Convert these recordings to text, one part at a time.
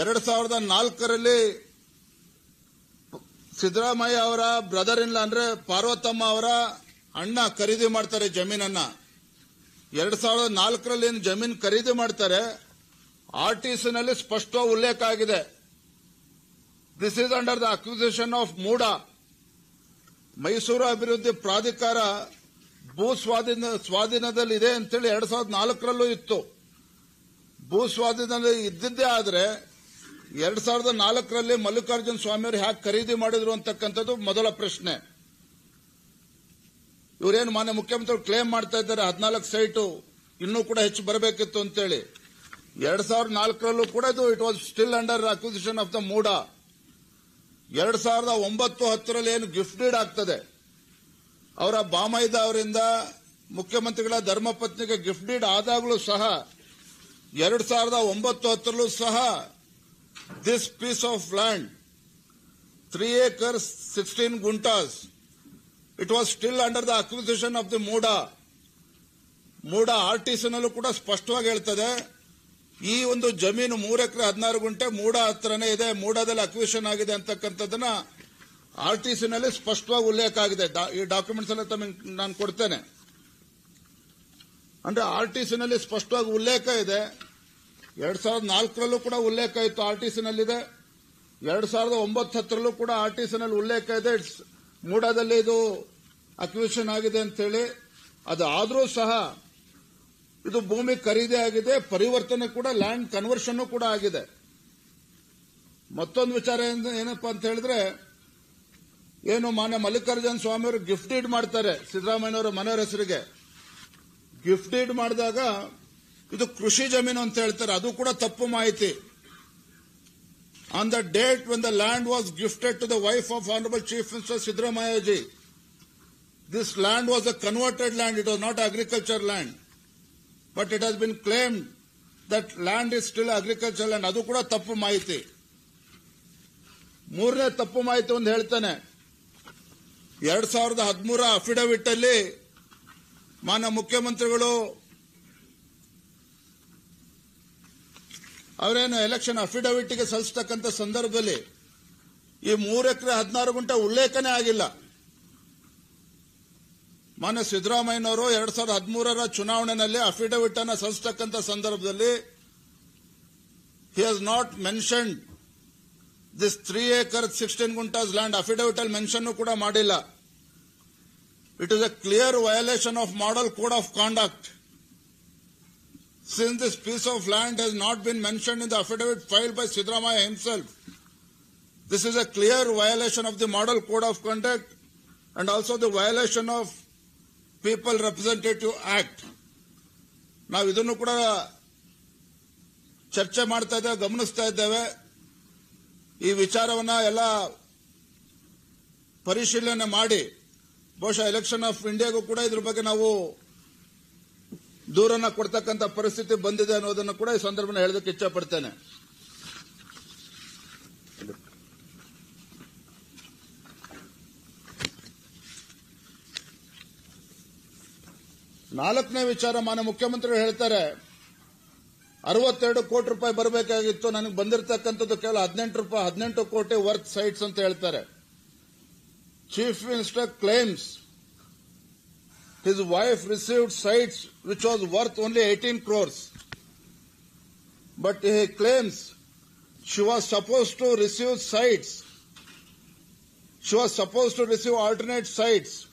ಎರಡು ಸಾವಿರದ ನಾಲ್ಕರಲ್ಲಿ ಸಿದ್ದರಾಮಯ್ಯ ಅವರ ಬ್ರದರ್ ಇಲ್ಲ ಅಂದ್ರೆ ಪಾರ್ವತಮ್ಮ ಅವರ ಅಣ್ಣ ಖರೀದಿ ಮಾಡ್ತಾರೆ ಜಮೀನನ್ನ. ಎರಡ್ ಸಾವಿರದ ನಾಲ್ಕರಲ್ಲಿ ಏನು ಜಮೀನು ಖರೀದಿ ಮಾಡ್ತಾರೆ ಆರ್ ಟಿ ಸ್ಪಷ್ಟ ಉಲ್ಲೇಖ ಆಗಿದೆ. This is under the acquisition of MUDA Mysuru ಅಭಿವೃದ್ಧಿ ಪ್ರಾಧಿಕಾರ ಭೂ ಸ್ವಾಧೀನ, ಸ್ವಾಧೀನದಲ್ಲಿ ಇದೆ ಅಂತೇಳಿ ಎರಡ್ ಸಾವಿರದ ನಾಲ್ಕರಲ್ಲೂ ಇತ್ತು. ಭೂ ಸ್ವಾಧೀನದಲ್ಲಿ ಇದ್ದಿದ್ದೇ ಆದ್ರೆ ಎರಡ್ ಸಾವಿರದ ನಾಲ್ಕರಲ್ಲಿ ಮಲ್ಲಿಕಾರ್ಜುನ ಸ್ವಾಮಿಯವರು ಹ್ಯಾಕ್ ಖರೀದಿ ಮಾಡಿದ್ರು ಅಂತಕ್ಕಂಥದ್ದು ಮೊದಲ ಪ್ರಶ್ನೆ. ಇವರೇನು ಮಾನ್ಯ ಮುಖ್ಯಮಂತ್ರಿ ಕ್ಲೇಮ್ ಮಾಡ್ತಾ ಇದ್ದಾರೆ, ಹದಿನಾಲ್ಕು ಸೈಟು ಇನ್ನೂ ಕೂಡ ಹೆಚ್ಚು ಬರಬೇಕಿತ್ತು ಅಂತೇಳಿ. ಎರಡ್ ಸಾವಿರದ ನಾಲ್ಕರಲ್ಲೂ ಕೂಡ ಇದು it was still under acquisition of the MUDA ಎರಡ್ ಸಾವಿರದ ಒಂಬತ್ತು ಹತ್ತರಲ್ಲಿ ಏನು ಗಿಫ್ಟ್ ಡೀಡ್ ಆಗ್ತದೆ. ಅವರ ಬಾಮೈದ ಅವರಿಂದ ಮುಖ್ಯಮಂತ್ರಿಗಳ ಧರ್ಮಪತ್ನಿಗೆ ಗಿಫ್ಟ್ ಡೀಡ್ ಆದಾಗಲೂ ಸಹ, ಎರಡ್ ಸಾವಿರದ ಒಂಬತ್ತು ಹತ್ತರಲ್ಲೂ ಸಹ this piece of land three acres sixteen guntas it was still under the acquisition of the MUDA MUDA ಆರ್ಟಿಸಿನಲ್ಲೂ ಕೂಡ ಸ್ಪಷ್ಟವಾಗಿ ಹೇಳ್ತದೆ, ಈ ಒಂದು ಜಮೀನು ಮೂರು ಎಕರೆ ಹದಿನಾರು ಗುಂಟೆ ಮೂಡ ಹತ್ರನೇ ಇದೆ ಮೂಡಾದಲ್ಲಿ ಅಕ್ವಿಷನ್ ಆಗಿದೆ ಅಂತಕ್ಕಂಥದ್ದನ್ನ ಆರ್ ಟಿ ನಲ್ಲಿ ಸ್ಪಷ್ಟವಾಗಿ ಉಲ್ಲೇಖ ಆಗಿದೆ. ಈ ಡಾಕ್ಯುಮೆಂಟ್ಸ್ ಎಲ್ಲ ತಮಗೆ ನಾನು ಕೊಡ್ತೇನೆ. ಅಂದ್ರೆ ಆರ್ ಟಿ ನಲ್ಲಿ ಸ್ಪಷ್ಟವಾಗಿ ಉಲ್ಲೇಖ ಇದೆ. ಎರಡ್ ಸಾವಿರದ ನಾಲ್ಕರಲ್ಲೂ ಕೂಡ ಉಲ್ಲೇಖ ಇತ್ತು ಆರ್ ಟಿ ಸಿನಲ್ಲಿದೆ ಎರಡ್ ಸಾವಿರದ ಒಂಬತ್ತು ಹತ್ತರಲ್ಲೂ ಕೂಡ ಆರ್ ಟಿ ನಲ್ಲಿ ಉಲ್ಲೇಖ ಇದೆ. ಮೂಡಾದಲ್ಲಿ ಇದು ಅಕ್ವಿಷನ್ ಆಗಿದೆ ಅಂತೇಳಿ. ಅದು ಆದರೂ ಸಹ ಇದು ಭೂಮಿ ಖರೀದಿ ಆಗಿದೆ, ಪರಿವರ್ತನೆ ಕೂಡ ಲ್ಯಾಂಡ್ ಕನ್ವರ್ಷನ್ ಕೂಡ ಆಗಿದೆ. ಮತ್ತೊಂದು ವಿಚಾರ ಏನಪ್ಪ ಅಂತ ಹೇಳಿದ್ರೆ, ಏನು ಮಾನ್ಯ ಮಲ್ಲಿಕಾರ್ಜುನ ಸ್ವಾಮಿ ಅವರು ಗಿಫ್ಟ್ ಡೀಡ್ ಮಾಡ್ತಾರೆ, ಸಿದ್ದರಾಮಯ್ಯನವರ ಮನೆಯವರ ಹೆಸರಿಗೆ ಗಿಫ್ಟ್ ಡೀಡ್ ಮಾಡಿದಾಗ ಇದು ಕೃಷಿ ಜಮೀನು ಅಂತ ಹೇಳ್ತಾರೆ. ಅದು ಕೂಡ ತಪ್ಪು ಮಾಹಿತಿ. On the date when the land was gifted to the wife of honourable chief minister Siddaramaiah ji this land was a converted land it was not agriculture land but it has been claimed that land is still agriculture land ಅದು ಕೂಡ ತಪ್ಪು ಮಾಹಿತಿ. ಮೂರನೇ ತಪ್ಪು ಮಾಹಿತಿ ಒಂದು ಹೇಳ್ತಾನೆ. ಎರಡ್ ಸಾವಿರದ ಹದಿಮೂರ ಅಫಿಡವಿಟ್ ಅಲ್ಲಿ ಮಾನ್ಯ ಮುಖ್ಯಮಂತ್ರಿಗಳು ಅವರೇನು ಎಲೆಕ್ಷನ್ ಅಫಿಡವಿಟ್ಗೆ ಸಲ್ಲಿಸ್ತಕ್ಕಂಥ ಸಂದರ್ಭದಲ್ಲಿ ಈ ಮೂರು ಎಕರೆ ಹದಿನಾರು ಗುಂಟೆ ಉಲ್ಲೇಖನೇ ಆಗಿಲ್ಲ. ಮಾನ್ಯ ಸಿದ್ದರಾಮಯ್ಯನವರು ಎರಡ್ ಸಾವಿರದ ಹದಿಮೂರರ ಚುನಾವಣೆಯಲ್ಲಿ ಅಫಿಡವಿಟ್ ಅನ್ನು ಸಲ್ಲಿಸ್ತಕ್ಕಂಥ ಸಂದರ್ಭದಲ್ಲಿ he has not mention this three acre sixteen guntas land affidavit ಅಲ್ಲಿ ಮೆನ್ಷನ್ ಕೂಡ ಮಾಡಿಲ್ಲ. It is a clear violation of model code of conduct since this piece of land has not been mentioned in the affidavit filed by Sidramaya himself. This is a clear violation of the Model Code of Conduct and also the violation of People Representative Act. ನಾವು ಇದನ್ನು ಕೂಡ ಚರ್ಚೆ ಮಾಡ್ತಾ ಇದ್ದೇವೆ ಗಮನಿಸ್ತಾ ಇದ್ದೇವೆ ಈ ವಿಚಾರವನ್ನ ಎಲ್ಲ ಪರಿಶೀಲನೆ ಮಾಡಿ ಬಹುಶಃ ಎಲೆಕ್ಷನ್ ಆಫ್ ಇಂಡಿಯಾಗೂ ಕೂಡ ಇದ್ರ ಬಗ್ಗೆ ನಾವು ದೂರನ್ನ ಕೊಡ್ತಕ್ಕಂಥ ಪರಿಸ್ಥಿತಿ ಬಂದಿದೆ ಅನ್ನೋದನ್ನು ಕೂಡ ಈ ಸಂದರ್ಭ ಹೇಳೋದಕ್ಕೆ ಇಚ್ಛಪಡ್ತೇನೆ ನಾಲ್ಕನೇ ವಿಚಾರ ಮಾನ್ಯ ಮುಖ್ಯಮಂತ್ರಿ ಹೇಳ್ತಾರೆ, ಅರವತ್ತೆರಡು ಕೋಟಿ ರೂಪಾಯಿ ಬರಬೇಕಾಗಿತ್ತು, ನನಗೆ ಬಂದಿರತಕ್ಕಂಥದ್ದು ಕೇವಲ ಹದಿನೆಂಟು ರೂಪಾಯಿ, ಹದಿನೆಂಟು ಕೋಟಿ ವರ್ತ್ ಸೈಟ್ಸ್ ಅಂತ ಹೇಳ್ತಾರೆ. Chief minister claims his wife received sites which was worth only 18 crores. But he claims she was supposed to receive sites. She was supposed to receive alternate sites,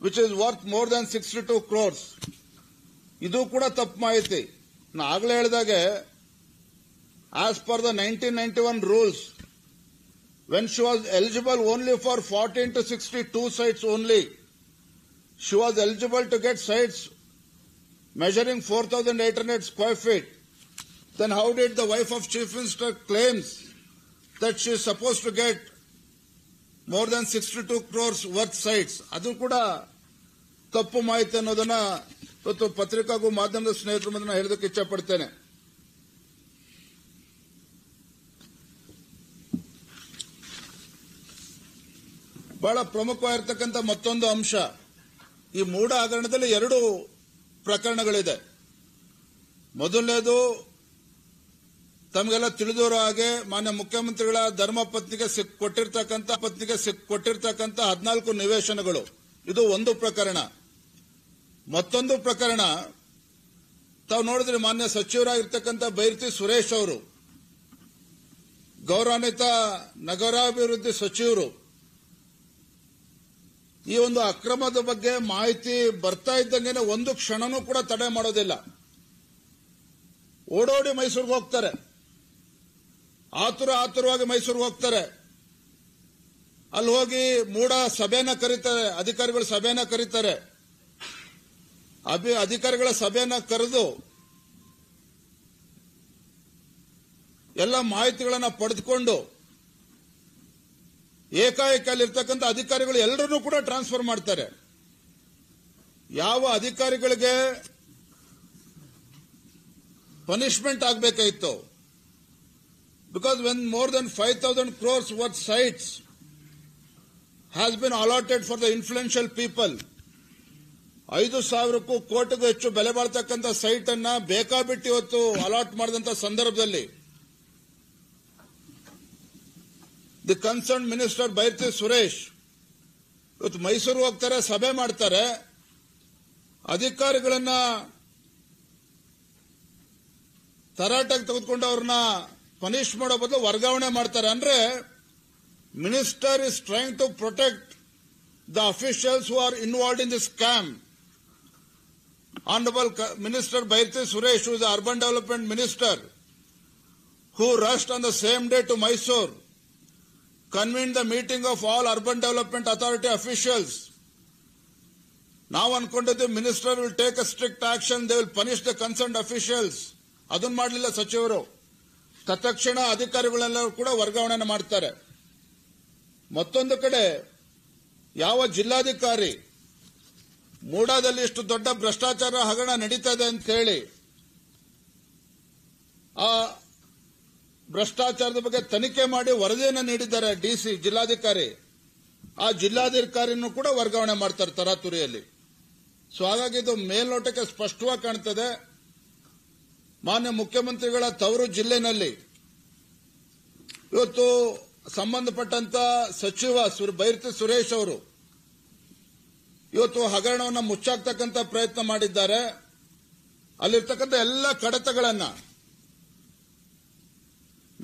which is worth more than 62 crores. ಇದು ಕೂಡ ತಪ್ಪು ಮಾಹಿತಿ ನಾ ಆಗ್ಲೇ ಹೇಳಿದಾಗೆ as per the nineteen ninety one rules when she was eligible only for fourteen to sixty two sites only she was eligible to get sites measuring 4,800 square feet. Then how did the wife of chief minister claims that she is supposed to get more than 62 crores worth sites? ಅದು ಕೂಡ ತಪ್ಪು ಮಾಹಿತಿ ಅನ್ನೋದನ್ನ ಇವತ್ತು ಪತ್ರಿಕಾಗೂ ಮಾಧ್ಯಮದ ಸ್ನೇಹಿತರ ಮುಂದೆ ಹೇಳೋದಕ್ಕೆ ಇಚ್ಛಪಡ್ತೇನೆ ಬಹಳ ಪ್ರಮುಖವಾಗಿರ್ತಕ್ಕಂಥ ಮತ್ತೊಂದು ಅಂಶ ಈ ಮೂಢ ಹಗರಣದಲ್ಲಿ ಎರಡು ಪ್ರಕರಣಗಳಿದೆ. ಮೊದಲನೇದು, ತಮಗೆಲ್ಲ ತಿಳಿದಿರೋ ಹಾಗೆ ಮಾನ್ಯ ಮುಖ್ಯಮಂತ್ರಿಗಳ ಧರ್ಮಪತ್ನಿಗೆ ಸಿಕ್, ಕೊಟ್ಟಿರ್ತಕ್ಕಂಥ ಪತ್ನಿಗೆ ಸಿಕ್, ಕೊಟ್ಟಿರ್ತಕ್ಕಂಥ ಹದಿನಾಲ್ಕು ನಿವೇಶನಗಳು. ಇದು ಒಂದು ಪ್ರಕರಣ. ಮತ್ತೊಂದು ಪ್ರಕರಣ, ತಾವು ನೋಡಿದ್ರೆ ಮಾನ್ಯ ಸಚಿವರಾಗಿರ್ತಕ್ಕಂಥ ಬೈರ್ತಿ ಸುರೇಶ್ ಅವರು ಗೌರವಾನ್ವಿತ ನಗರಾಭಿವೃದ್ಧಿ ಸಚಿವರು ಈ ಒಂದು ಅಕ್ರಮದ ಬಗ್ಗೆ ಮಾಹಿತಿ ಬರ್ತಾ ಇದ್ದಂಗೆ ಒಂದು ಕ್ಷಣನೂ ಕೂಡ ತಡೆ ಮಾಡೋದಿಲ್ಲ. ಓಡೋಡಿ ಮೈಸೂರಿಗೆ ಹೋಗ್ತಾರೆ. ಆತುರ ಆತುರವಾಗಿ ಮೈಸೂರಿಗೆ ಹೋಗ್ತಾರೆ. ಅಲ್ಲಿ ಹೋಗಿ ಮೂಡ ಸಭೆನ ಕರೀತಾರೆ, ಅಧಿಕಾರಿಗಳು ಸಭೆನ ಕರೀತಾರೆ. ಅಧಿಕಾರಿಗಳ ಸಭೆನ ಕರೆದು ಎಲ್ಲ ಮಾಹಿತಿಗಳನ್ನು ಪಡೆದುಕೊಂಡು ಏಕಾಏಕಿ ಅಲ್ಲಿರ್ತಕ್ಕಂಥ ಅಧಿಕಾರಿಗಳು ಎಲ್ಲರನ್ನೂ ಕೂಡ ಟ್ರಾನ್ಸ್ಫರ್ ಮಾಡ್ತಾರೆ. ಯಾವ ಅಧಿಕಾರಿಗಳಿಗೆ punishment ಆಗಬೇಕಾಯಿತು because when more than five thousand crores worth sites has been allotted for the influential people ಐದು ಸಾವಿರಕ್ಕೂ ಕೋಟಿಗೂ ಹೆಚ್ಚು ಬೆಲೆ ಬಾಳ್ತಕ್ಕಂಥ ಸೈಟ್ ಅನ್ನ ಬೇಕಾಬಿಟ್ಟು ಇವತ್ತು ಅಲಾಟ್ ಮಾಡಿದಂತ ಸಂದರ್ಭದಲ್ಲಿ the concern minister Byrathi Suresh ಇವತ್ತು ಮೈಸೂರು ಹೋಗ್ತಾರೆ, ಸಭೆ ಮಾಡ್ತಾರೆ. ಅಧಿಕಾರಿಗಳನ್ನ ತರಾಟೆಗೆ ತೆಗೆದುಕೊಂಡು ಅವ್ರನ್ನ ಪನಿಷ್ ಮಾಡೋ ಬದಲು ವರ್ಗಾವಣೆ ಮಾಡ್ತಾರೆ. ಅಂದ್ರೆ minister is trying to protect the officials who are involve in the scam honourable minister Byrathi Suresh who is urban development minister who rushed on the same day to day to the meeting of all urban development authority officials ನಾವು ಅನ್ಕೊಂಡಿದ್ದು minister will take a strict action they will punish the concern officials ಅದನ್ನು ಮಾಡಲಿಲ್ಲ ಸಚಿವರು. ತತ್ಕ್ಷಣ ಅಧಿಕಾರಿಗಳೆಲ್ಲರೂ ಕೂಡ ವರ್ಗಾವಣೆ ಮಾಡ್ತಾರೆ. ಮತ್ತೊಂದು ಕಡೆ, ಯಾವ ಜಿಲ್ಲಾಧಿಕಾರಿ, ಮೂಡಾದಲ್ಲಿ ಇಷ್ಟು ದೊಡ್ಡ ಭ್ರಷ್ಟಾಚಾರ ಹಗರಣ ನಡೀತಾ ಇದೆ ಅಂತ ಹೇಳಿ, ಆ ಭ್ರಷ್ಟಾಚಾರದ ಬಗ್ಗೆ ತನಿಖೆ ಮಾಡಿ ವರದಿಯನ್ನು ನೀಡಿದ್ದಾರೆ ಡಿಸಿ ಜಿಲ್ಲಾಧಿಕಾರಿ. ಆ ಜಿಲ್ಲಾಧಿಕಾರಿನೂ ಕೂಡ ವರ್ಗಾವಣೆ ಮಾಡ್ತಾರೆ ತರಾತುರಿಯಲ್ಲಿ. ಸೊ ಹಾಗಾಗಿ ಇದು ಮೇಲ್ನೋಟಕ್ಕೆ ಸ್ಪಷ್ಟವಾಗಿ ಕಾಣ್ತದೆ. ಮಾನ್ಯ ಮುಖ್ಯಮಂತ್ರಿಗಳ ತವರು ಜಿಲ್ಲೆನಲ್ಲಿ ಇವತ್ತು ಸಂಬಂಧಪಟ್ಟಂತ ಸಚಿವ ಬೈರ್ತಿ ಸುರೇಶ್ ಅವರು ಇವತ್ತು ಹಗರಣವನ್ನು ಮುಚ್ಚಾಕ್ತಕ್ಕಂಥ ಪ್ರಯತ್ನ ಮಾಡಿದ್ದಾರೆ. ಅಲ್ಲಿರ್ತಕ್ಕಂಥ ಎಲ್ಲ ಕಡತಗಳನ್ನ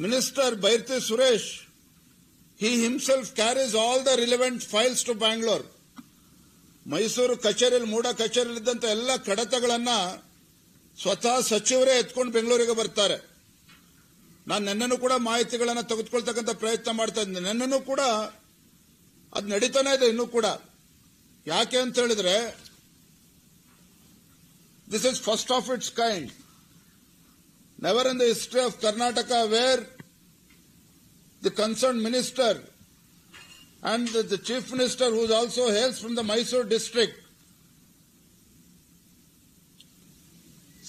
minister Bhairti Suresh he himself carries all the relevant files to Bangalore. Mysuru ಕಚೇರಿಯಲ್ಲಿ ಮೂಡ ಕಚೇರಿಯಲ್ಲಿದ್ದಂಥ ಎಲ್ಲ ಕಡತಗಳನ್ನ ಸ್ವತಃ ಸಚಿವರೇ ಎತ್ಕೊಂಡು ಬೆಂಗಳೂರಿಗೆ ಬರ್ತಾರೆ. ನಾನು ನನ್ನನ್ನು ಕೂಡ ಮಾಹಿತಿಗಳನ್ನು ತೆಗೆದುಕೊಳ್ತಕ್ಕಂಥ ಪ್ರಯತ್ನ ಮಾಡ್ತಾ ಇದ್ದೀನಿ. ನೆನ್ನೆನೂ ಕೂಡ ಅದು ನಡೀತಾನೆ ಇದೆ ಇನ್ನೂ ಕೂಡ. ಯಾಕೆ ಅಂತ ಹೇಳಿದ್ರೆ this is first of its kind never in the history of Karnataka where the concern minister and the chief minister whose also hails from the Mysuru district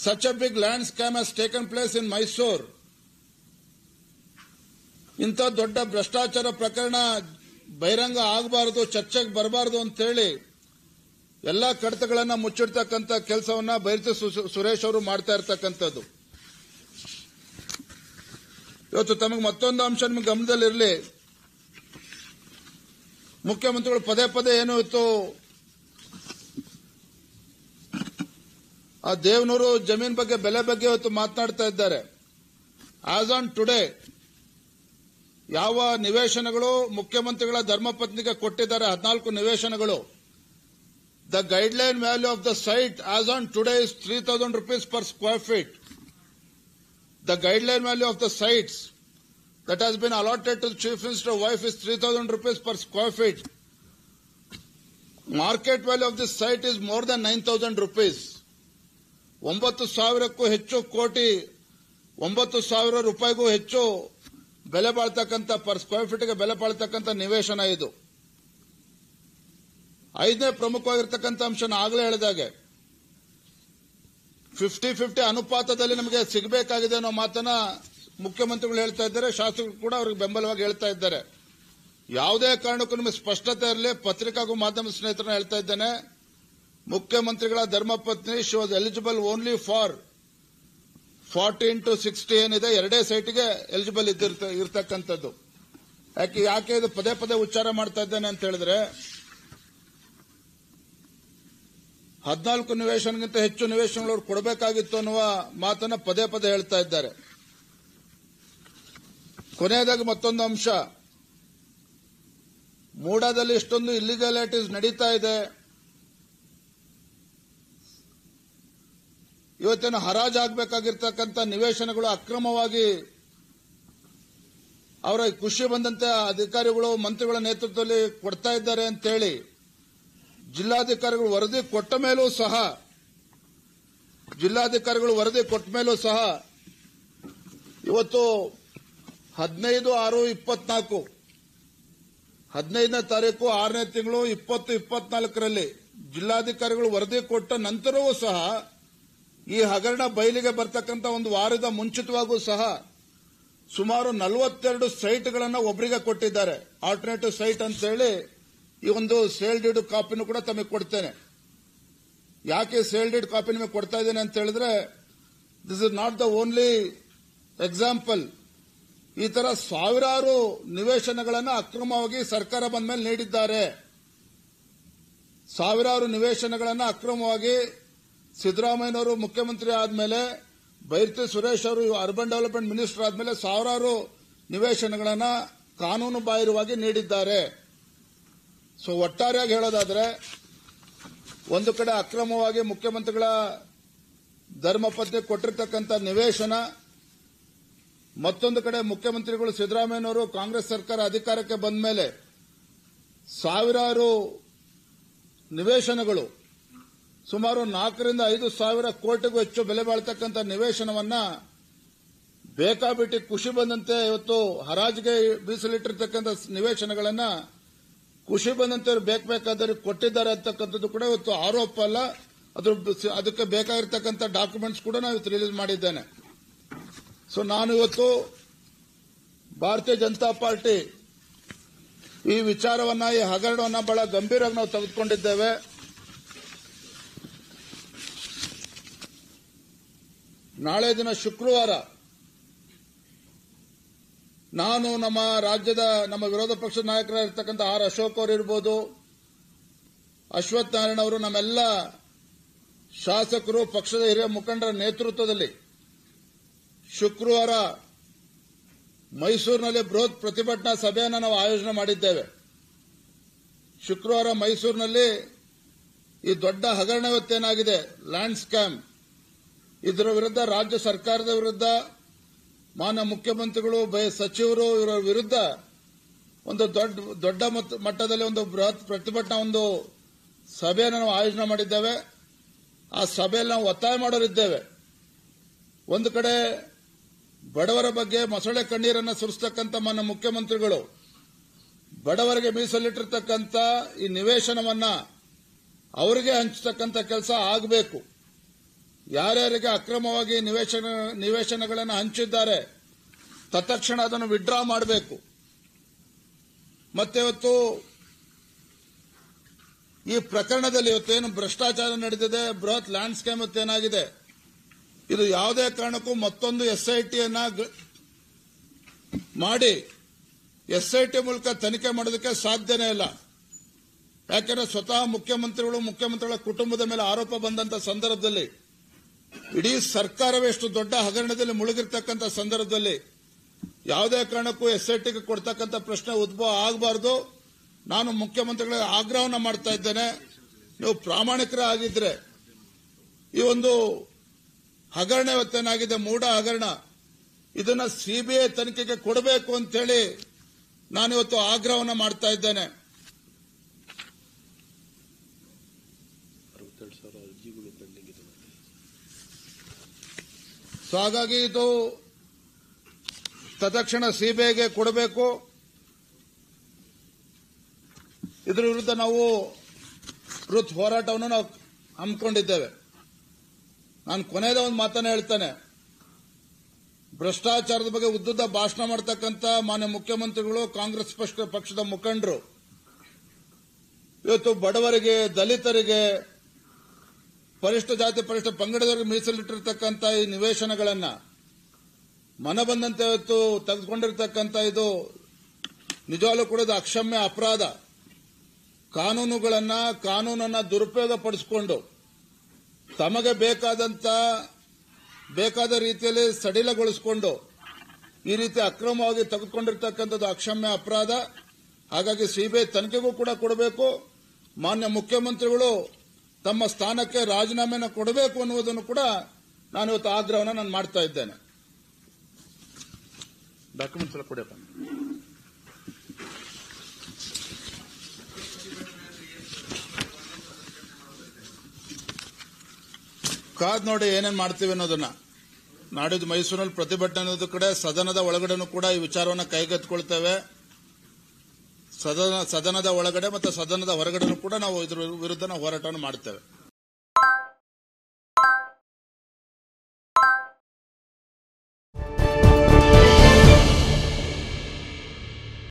such a big land scam has taken place in Mysore. ಇಂಥ ದೊಡ್ಡ ಭ್ರಷ್ಟಾಚಾರ ಪ್ರಕರಣ ಬಹಿರಂಗ ಆಗಬಾರದು, ಚರ್ಚೆಗೆ ಬರಬಾರದು ಅಂತೇಳಿ ಎಲ್ಲ ಕಡತಗಳನ್ನ ಮುಚ್ಚಿಡ್ತಕ್ಕಂಥ ಕೆಲಸವನ್ನ ಬೈರ್ತಿ ಸುರೇಶ್ ಅವರು ಮಾಡ್ತಾ ಇರ್ತಕ್ಕಂಥದ್ದು ಇವತ್ತು ತಮಗೆ ಮತ್ತೊಂದು ಅಂಶ ನಿಮ್ಗೆ ಗಮನದಲ್ಲಿರಲಿ. ಮುಖ್ಯಮಂತ್ರಿಗಳು ಪದೇ ಪದೇ ಏನು ಇತ್ತು? ಆ ದೇವನೂರು ಜಮೀನ್ ಬಗ್ಗೆ, ಬೆಲೆ ಬಗ್ಗೆ ಇವತ್ತು ಮಾತನಾಡ್ತಾ ಇದ್ದಾರೆ. ಆಸ್ ಆನ್ ಟುಡೇ ಯಾವ ನಿವೇಶನಗಳು ಮುಖ್ಯಮಂತ್ರಿಗಳ ಧರ್ಮಪತ್ನಿಗೆ ಕೊಟ್ಟಿದ್ದಾರೆ? ಹದಿನಾಲ್ಕು ನಿವೇಶನಗಳು. The guideline value of the site as on today is three thousand rupees per square feet the guideline value of the sites that has been allotted to the chief minister wife is 3000 rupees per square feet market value of this site is more than 9000 rupees ಒಂಬತ್ತು ಸಾವಿರಕ್ಕೂ ಹೆಚ್ಚು ಕೋಟಿ ಒಂಬತ್ತು ಸಾವಿರ ರೂಪಾಯಿಗೂ ಹೆಚ್ಚು ಬೆಲೆ ಬಾಳ್ತಕ್ಕಂಥ per square ಫೀಟ್ಗೆ ಬೆಲೆ ಬಾಳ್ತಕ್ಕಂಥ ನಿವೇಶನ ಇದು ಐದನೇ ಪ್ರಮುಖವಾಗಿರ್ತಕ್ಕಂಥ ಅಂಶನ ಆಗಲೇ ಹೇಳಿದಾಗೆ ಫಿಫ್ಟಿ ಫಿಫ್ಟಿ ಅನುಪಾತದಲ್ಲಿ ನಮಗೆ ಸಿಗಬೇಕಾಗಿದೆ ಅನ್ನೋ ಮಾತನ್ನ ಮುಖ್ಯಮಂತ್ರಿಗಳು ಹೇಳ್ತಾ ಇದ್ದಾರೆ, ಶಾಸಕರು ಕೂಡ ಅವ್ರಿಗೆ ಬೆಂಬಲವಾಗಿ ಹೇಳ್ತಾ ಇದ್ದಾರೆ. ಯಾವುದೇ ಕಾರಣಕ್ಕೂ ನಿಮಗೆ ಸ್ಪಷ್ಟತೆ ಇರಲಿ, ಪತ್ರಿಕಾಗೂ ಮಾಧ್ಯಮ ಸ್ನೇಹಿತರನ್ನ ಹೇಳ್ತಾ ಇದ್ದೇನೆ. ಮುಖ್ಯಮಂತ್ರಿಗಳ ಧರ್ಮಪತ್ನಿ she was eligible only for forty into sixty ಏನಿದೆ, ಎರಡೇ ಸೈಟ್ಗೆ ಎಲಿಜಿಬಲ್ ಇದ್ದಿರ್ತ, ಇರ್ತಕ್ಕಂಥದ್ದು. ಯಾಕೆ ಯಾಕೆ ಇದು ಪದೇ ಪದೇ ಉಚ್ಚಾರ ಮಾಡ್ತಾ ಇದ್ದೇನೆ ಅಂತ ಹೇಳಿದ್ರೆ ಹದಿನಾಲ್ಕು ನಿವೇಶನಗಿಂತ ಹೆಚ್ಚು ನಿವೇಶನಗಳು ಕೊಡಬೇಕಾಗಿತ್ತು ಅನ್ನುವ ಮಾತನ್ನ ಪದೇ ಪದೇ ಹೇಳ್ತಾ ಇದ್ದಾರೆ. ಕೊನೆಯದಾಗಿ ಮತ್ತೊಂದು ಅಂಶ. ಮೂಡಾದಲ್ಲಿ ಇಷ್ಟೊಂದು ಇಲ್ಲಿಗಾಲಿಟೀಸ್ ನಡೀತಾ ಇದೆ. ಇವತ್ತೇನು ಹರಾಜಾಗಬೇಕಾಗಿರ್ತಕ್ಕಂಥ ನಿವೇಶನಗಳು ಅಕ್ರಮವಾಗಿ ಅವರ ಖುಷಿ ಬಂದಂತೆ ಅಧಿಕಾರಿಗಳು, ಮಂತ್ರಿಗಳ ನೇತೃತ್ವದಲ್ಲಿ ಕೊಡ್ತಾ ಇದ್ದಾರೆ ಅಂತೇಳಿ ಜಿಲ್ಲಾಧಿಕಾರಿಗಳು ವರದಿ ಕೊಟ್ಟ ಮೇಲೂ ಸಹ, ಜಿಲ್ಲಾಧಿಕಾರಿಗಳು ವರದಿ ಕೊಟ್ಟ ಮೇಲೂ ಸಹ ಇವತ್ತು ಹದಿನೈದು ಆರು ಇಪ್ಪತ್ನಾಲ್ಕು, ಹದಿನೈದನೇ ತಾರೀಕು ಆರನೇ ತಿಂಗಳು ಇಪ್ಪತ್ತು ಇಪ್ಪತ್ನಾಲ್ಕರಲ್ಲಿ ಜಿಲ್ಲಾಧಿಕಾರಿಗಳು ವರದಿ ಕೊಟ್ಟ ನಂತರವೂ ಸಹ ಈ ಹಗರಣ ಬಯಲಿಗೆ ಬರ್ತಕ್ಕಂಥ ಒಂದು ವಾರದ ಮುಂಚಿತವಾಗೂ ಸಹ ಸುಮಾರು ನಲವತ್ತೆರಡು ಸೈಟ್ಗಳನ್ನು ಒಬ್ಬರಿಗೆ ಕೊಟ್ಟಿದ್ದಾರೆ. ಆಲ್ಟರ್ನೇಟಿವ್ ಸೈಟ್ ಅಂತ ಹೇಳಿ ಈ ಒಂದು ಸೇಲ್ ಡೀಡ್ ಕಾಪಿನೂ ಕೂಡ ತಮಗೆ ಕೊಡ್ತೇನೆ. ಯಾಕೆ ಸೇಲ್ ಡೀಡ್ ಕಾಪಿ ನಿಮಗೆ ಕೊಡ್ತಾ ಇದ್ದೇನೆ ಅಂತ ಹೇಳಿದ್ರೆ this is not the only example ಈ ತರ ಸಾವಿರಾರು ನಿವೇಶನಗಳನ್ನು ಅಕ್ರಮವಾಗಿ ಸರ್ಕಾರ ಬಂದ ಮೇಲೆ ನೀಡಿದ್ದಾರೆ. ಸಾವಿರಾರು ನಿವೇಶನಗಳನ್ನು ಅಕ್ರಮವಾಗಿ ಸಿದ್ದರಾಮಯ್ಯನವರು ಮುಖ್ಯಮಂತ್ರಿ ಆದಮೇಲೆ, ಬೈರ್ತಿ ಸುರೇಶ್ ಅವರು ಅರ್ಬನ್ ಡೆವಲಪ್ಮೆಂಟ್ ಮಿನಿಸ್ಟರ್ ಆದಮೇಲೆ ಸಾವಿರಾರು ನಿವೇಶನಗಳನ್ನು ಕಾನೂನು ಬಾಹಿರವಾಗಿ ನೀಡಿದ್ದಾರೆ. ಸೊ ಒಟ್ಟಾರೆಯಾಗಿ ಹೇಳೋದಾದ್ರೆ, ಒಂದು ಕಡೆ ಅಕ್ರಮವಾಗಿ ಮುಖ್ಯಮಂತ್ರಿಗಳ ಧರ್ಮಪತ್ನಿ ಕೊಟ್ಟಿರ್ತಕ್ಕಂಥ ನಿವೇಶನ, ಮತ್ತೊಂದು ಕಡೆ ಮುಖ್ಯಮಂತ್ರಿಗಳು ಸಿದ್ದರಾಮಯ್ಯನವರು ಕಾಂಗ್ರೆಸ್ ಸರ್ಕಾರ ಅಧಿಕಾರಕ್ಕೆ ಬಂದ ಮೇಲೆ ಸಾವಿರಾರು ನಿವೇಶನಗಳು, ಸುಮಾರು ನಾಲ್ಕರಿಂದ ಐದು ಸಾವಿರ ಕೋಟಿಗೂ ಹೆಚ್ಚು ಬೆಲೆ ಬಾಳ್ತಕ್ಕಂಥ ನಿವೇಶನವನ್ನ ಬೇಕಾಬಿಟ್ಟಿ ಖುಷಿ ಬಂದಂತೆ ಇವತ್ತು ಹರಾಜಿಗೆ ಬೀಸಲಿಟ್ಟಿರ್ತಕ್ಕಂಥ ನಿವೇಶನಗಳನ್ನ ಖುಷಿ ಬಂದಂತವ್ರು ಬೇಕಾದ್ರೆ ಕೊಟ್ಟಿದ್ದಾರೆ ಅಂತಕ್ಕಂಥದ್ದು ಕೂಡ ಇವತ್ತು ಆರೋಪ ಅಲ್ಲ. ಅದ್ರ ಅದಕ್ಕೆ ಬೇಕಾಗಿರ್ತಕ್ಕಂಥ ಡಾಕ್ಯುಮೆಂಟ್ಸ್ ಕೂಡ ನಾವು ಇವತ್ತು ರಿಲೀಸ್ ಮಾಡಿದ್ದೇನೆ. ಸೊ ನಾನು ಇವತ್ತು ಭಾರತೀಯ ಜನತಾ ಪಾರ್ಟಿ ಈ ವಿಚಾರವನ್ನ, ಈ ಹಗರಣವನ್ನ ಬಹಳ ಗಂಭೀರವಾಗಿ ನಾವು ತೆಗೆದುಕೊಂಡಿದ್ದೇವೆ. ನಾಳೆ ದಿನ ಶುಕ್ರವಾರ ನಾನು ನಮ್ಮ ರಾಜ್ಯದ, ನಮ್ಮ ವಿರೋಧ ಪಕ್ಷದ ನಾಯಕರಾಗಿರ್ತಕ್ಕಂಥ ಆರ್ ಅಶೋಕ್ ಅವರು ಇರ್ಬೋದು, ಅಶ್ವಥ್ ನಾರಾಯಣ ಅವರು ನಮ್ಮೆಲ್ಲ ಶಾಸಕರು, ಪಕ್ಷದ ಹಿರಿಯ ಮುಖಂಡರ ನೇತೃತ್ವದಲ್ಲಿ ಶುಕ್ರವಾರ ಮೈಸೂರಿನಲ್ಲಿ ಬೃಹತ್ ಪ್ರತಿಭಟನಾ ಸಭೆಯನ್ನು ನಾವು ಆಯೋಜನೆ ಮಾಡಿದ್ದೇವೆ. ಶುಕ್ರವಾರ ಮೈಸೂರಿನಲ್ಲಿ ಈ ದೊಡ್ಡ ಹಗರಣ ಇವತ್ತೇನಾಗಿದೆ? ಲ್ಯಾಂಡ್ ಸ್ಕ್ಯಾಮ್ ಇದರ ವಿರುದ್ಧ ರಾಜ್ಯ ಸರ್ಕಾರದ ವಿರುದ್ಧ ಮಾನ್ಯ ಮುಖ್ಯಮಂತ್ರಿಗಳು ಸಚಿವರು ಇವರ ವಿರುದ್ಧ ಒಂದು ದೊಡ್ಡ ದೊಡ್ಡ ಮಟ್ಟ- ಮಟ್ಟದಲ್ಲಿ ಒಂದು ಬೃಹತ್ ಪ್ರತಿಭಟನಾ ಒಂದು ಸಭೆಯನ್ನು ನಾವು ಆಯೋಜನೆ ಮಾಡಿದ್ದೇವೆ. ಆ ಸಭೆಯಲ್ಲಿ ನಾವು ಒತ್ತಾಯ ಮಾಡೋರಿದ್ದೇವೆ. ಒಂದು ಕಡೆ ಬಡವರ ಬಗ್ಗೆ ಮೊಸಳೆ ಕಣ್ಣೀರನ್ನು ಸುರಿಸ್ತಕ್ಕಂಥ ಮಾನ್ಯ ಮುಖ್ಯಮಂತ್ರಿಗಳು, ಬಡವರಿಗೆ ಮೀಸಲಿಟ್ಟಿರ್ತಕ್ಕಂಥ ಈ ನಿವೇಶನವನ್ನ ಅವರಿಗೆ ಹಂಚತಕ್ಕಂಥ ಕೆಲಸ ಆಗಬೇಕು. ಯಾರ್ಯಾರಿಗೆ ಅಕ್ರಮವಾಗಿ ನಿವೇಶನ, ನಿವೇಶನಗಳನ್ನು ಹಂಚಿದ್ದಾರೆ, ತತ್ಕ್ಷಣ ಅದನ್ನು ವಿಡ್ರಾ ಮಾಡಬೇಕು. ಮತ್ತೆ ಇವತ್ತು ಈ ಪ್ರಕರಣದಲ್ಲಿ ಇವತ್ತೇನು ಭ್ರಷ್ಟಾಚಾರ ನಡೆದಿದೆ, ಬೃಹತ್ ಲ್ಯಾಂಡ್ ಸ್ಕ್ಯಾಮ್ ಇವತ್ತೇನಾಗಿದೆ ಇದು ಯಾವುದೇ ಕಾರಣಕ್ಕೂ ಮತ್ತೊಂದು ಎಸ್ಐಟಿಯನ್ನ ಮಾಡಿ ಎಸ್ಐಟಿ ಮೂಲಕ ತನಿಖೆ ಮಾಡೋದಕ್ಕೆ ಸಾಧ್ಯನೇ ಇಲ್ಲ. ಯಾಕೆಂದ್ರೆ ಸ್ವತಃ ಮುಖ್ಯಮಂತ್ರಿಗಳು, ಮುಖ್ಯಮಂತ್ರಿಗಳ ಕುಟುಂಬದ ಮೇಲೆ ಆರೋಪ ಬಂದಂತ ಸಂದರ್ಭದಲ್ಲಿ ಇಡೀ ಸರ್ಕಾರವೇ ಎಷ್ಟು ದೊಡ್ಡ ಹಗರಣದಲ್ಲಿ ಮುಳುಗಿರ್ತಕ್ಕಂಥ ಸಂದರ್ಭದಲ್ಲಿ ಯಾವುದೇ ಕಾರಣಕ್ಕೂ ಎಸ್ಐಟಿಗೆ ಕೊಡ್ತಕ್ಕಂಥ ಪ್ರಶ್ನೆ ಉದ್ಭವ ಆಗಬಾರದು. ನಾನು ಮುಖ್ಯಮಂತ್ರಿಗಳ ಆಗ್ರಹವನ್ನು ಮಾಡ್ತಾ ಇದ್ದೇನೆ. ನೀವು ಪ್ರಾಮಾಣಿಕರ ಆಗಿದ್ರೆ ಈ ಒಂದು ಹಗರಣ ಇವತ್ತೇನಾಗಿದೆ, ಮೂಢ ಹಗರಣ, ಇದನ್ನ ಸಿಬಿಐ ತನಿಖೆಗೆ ಕೊಡಬೇಕು ಅಂತೇಳಿ ನಾನಿವತ್ತು ಆಗ್ರಹವನ್ನು ಮಾಡ್ತಾ ಇದ್ದೇನೆ ಅರವತ್ತೆರಡು ಸಾವಿರ ಅರ್ಜಿಗಳು ಪೆಂಡಿಂಗ್ ಇದೆ ಸೊ ಹಾಗಾಗಿ ಇದು ತತ್ಕ್ಷಣ ಸಿಬಿಐಗೆ ಕೊಡಬೇಕು. ಇದರ ವಿರುದ್ಧ ನಾವು ಬೃಹತ್ ಹೋರಾಟವನ್ನು ನಾವು ಹಮ್ಮಿಕೊಂಡಿದ್ದೇವೆ. ನಾನು ಕೊನೆಯದ ಒಂದು ಮಾತನ್ನ ಹೇಳ್ತೇನೆ. ಭ್ರಷ್ಟಾಚಾರದ ಬಗ್ಗೆ ಉದ್ದುದ್ದ ಭಾಷಣ ಮಾಡತಕ್ಕಂಥ ಮಾನ್ಯ ಮುಖ್ಯಮಂತ್ರಿಗಳು, ಕಾಂಗ್ರೆಸ್ ಪಕ್ಷ ಪಕ್ಷದ ಮುಖಂಡರು, ಇವತ್ತು ಬಡವರಿಗೆ, ದಲಿತರಿಗೆ ಪರಿಷ್ಠ ಜಾತಿ ಪರಿಷ್ಠ ಪಂಗಡದವರಿಗೆ ಮೀಸಲಿಟ್ಟಿರ್ತಕ್ಕಂಥ ಈ ನಿವೇಶನಗಳನ್ನ ಮನ ಬಂದಂತೆ ಇವತ್ತು ತೆಗೆದುಕೊಂಡಿರ್ತಕ್ಕಂಥ ಇದು ನಿಜವಾಗ್ಲೂ ಕೂಡ ಇದು ಅಕ್ಷಮ್ಯ ಅಪರಾಧ. ಕಾನೂನುಗಳನ್ನ, ಕಾನೂನನ್ನ ದುರುಪಯೋಗ ಪಡಿಸಿಕೊಂಡು ತಮಗೆ ಬೇಕಾದಂತ, ಬೇಕಾದ ರೀತಿಯಲ್ಲಿ ಸಡಿಲಗೊಳಿಸಿಕೊಂಡು ಈ ರೀತಿ ಅಕ್ರಮವಾಗಿ ತೆಗೆದುಕೊಂಡಿರ್ತಕ್ಕಂಥದ್ದು ಅಕ್ಷಮ್ಯ ಅಪರಾಧ. ಹಾಗಾಗಿ ಸಿಬಿಐ ತನಿಖೆಗೂ ಕೂಡ ಕೊಡಬೇಕು. ಮಾನ್ಯ ಮುಖ್ಯಮಂತ್ರಿಗಳು ತಮ್ಮ ಸ್ಥಾನಕ್ಕೆ ರಾಜೀನಾಮೆನ ಕೊಡಬೇಕು ಅನ್ನುವುದನ್ನು ಕೂಡ ನಾನು ಇವತ್ತು ಆಗ್ರಹವನ್ನು ನಾನು ಮಾಡ್ತಾ ಇದ್ದೇನೆ. ಡಾಕ್ಯುಮೆಂಟ್ಸ್ ಎಲ್ಲ ಕೊಡಪ್ಪ ಕಾದ್ ನೋಡಿ ಏನೇನ್ ಮಾಡ್ತೀವಿ ಅನ್ನೋದನ್ನ. ನಾಡಿದ್ದು ಮೈಸೂರಿನಲ್ಲಿ ಪ್ರತಿಭಟನೆ ಕಡೆ ಸದನದ ಒಳಗಡೆನೂ ಕೂಡ ಈ ವಿಚಾರವನ್ನು ಕೈಗೆತ್ತಿಕೊಳ್ತೇವೆ. ಸದನ ಸದನದ ಒಳಗಡೆ ಮತ್ತು ಸದನದ ಹೊರಗಡೆನೂ ಕೂಡ ನಾವು ಇದ್ರ ವಿರುದ್ಧ ಹೋರಾಟವನ್ನು ಮಾಡ್ತೇವೆ